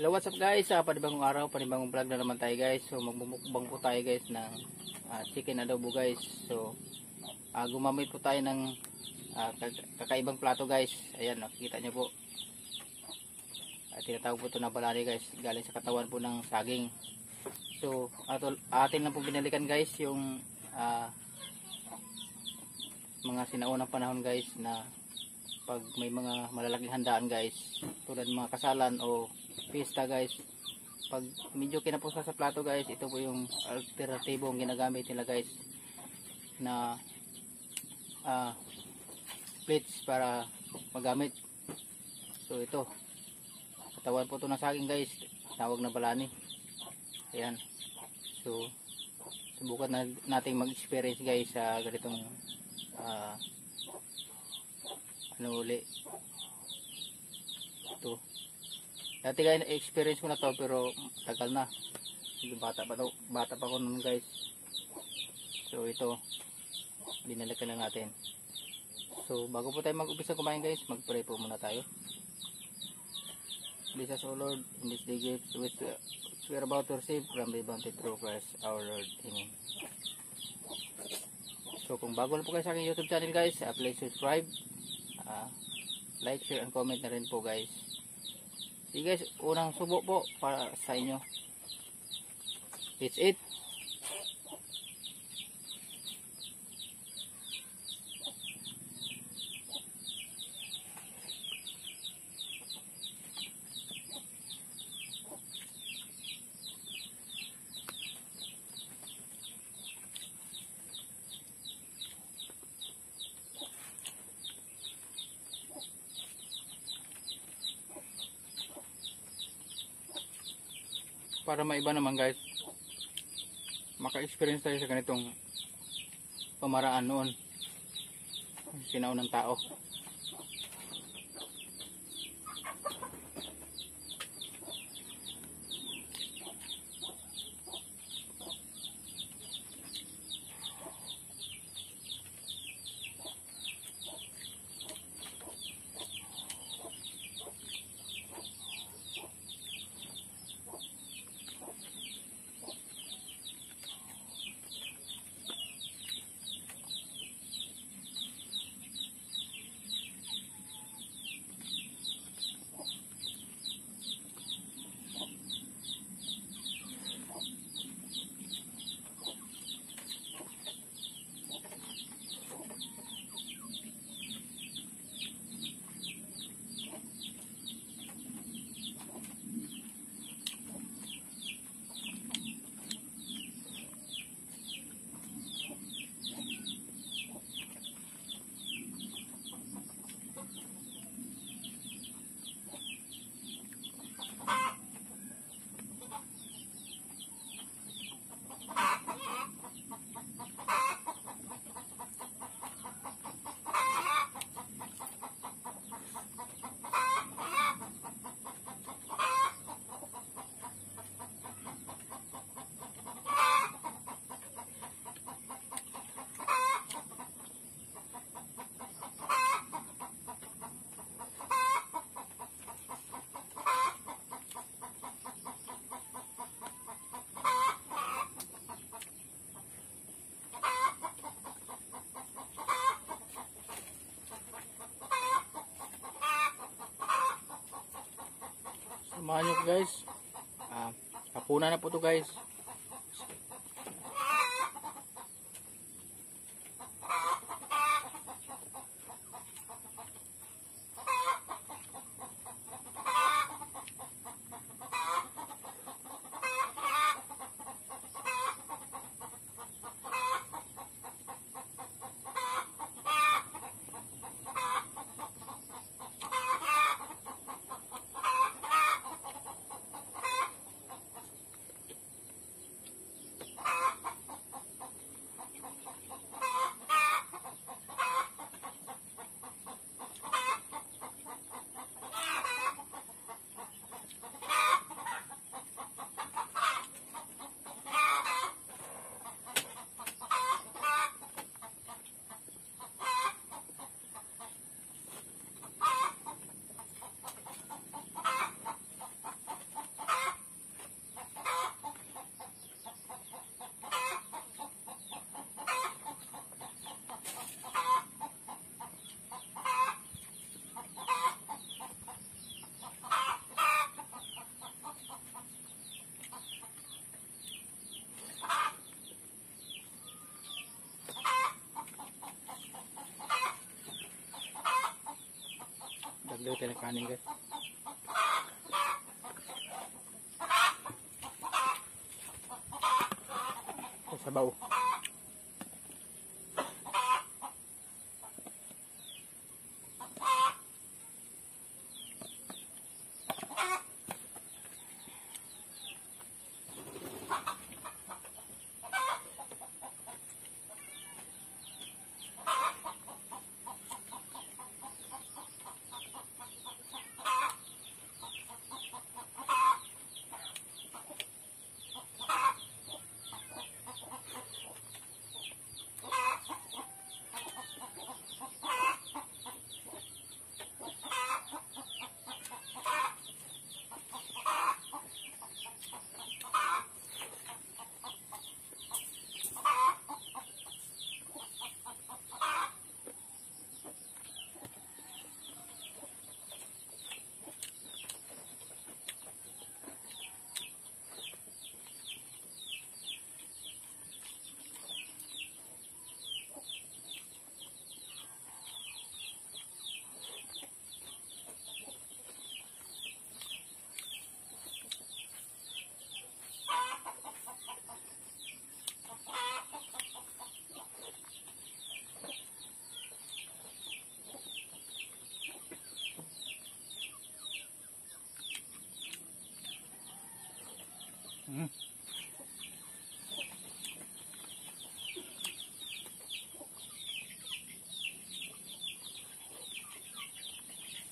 Hello, what's up guys? Uh, panibagong araw, panibagong vlog na naman tayo guys. So, magbumukbang po tayo guys ng uh, chicken adobo guys. So, uh, gumamit po tayo ng uh, kakaibang plato guys. Ayan, nakikita nyo po. Uh, tinatawag po ito na balari guys. Galing sa katawan po ng saging. So, ato, atin lang po binalikan guys yung uh, mga sinaunang panahon guys na pag may mga malalaking handaan guys tulad ng mga kasalan o pista guys. Pag medyo kinapusa sa plato guys ito po yung alternatibo ang ginagamit nila guys na uh, plates para magamit. So ito. Katawan po ito ng saging guys. Tawag na balani. Ayan. So subukan na natin mag experience guys sa ganitong uh, ano uli. Ito dati guys experience ko na to pero tagal na. Bata pa, to, bata pa ko nun guys. So ito binalikan na natin. So bago po tayo mag umpisa kumain guys mag pray po muna tayo. Bless us O Lord in this day gifts which we are about to receive from the bounty through Christ our Lord. Amen. So kung bago na po kayo sa aking YouTube channel guys, uh, please subscribe, uh, like, share, and comment na rin po guys. Sige guys, unang subo po para sa inyo. It's it. Para maiba naman guys. Maka-experience tayo sa ganitong pamaraan noon. Sinaunang tao Samahan nyo guys. Ah, kapuna na po to guys. Magluto ng kanin guys. Sa sabaw.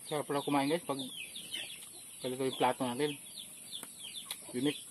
Sarap pala kumain guys pag pag ito yung plato natin. Unique.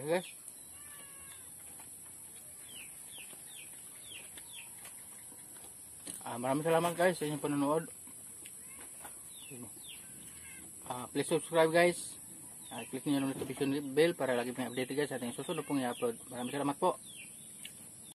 Ayos guys. Ah, maraming salamat guys sa inyong panonood. Ah, please subscribe guys. Ah, click niyo yung notification bell para lagi pong update guys sa ating susunod pong i-upload. Maraming salamat po.